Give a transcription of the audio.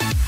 you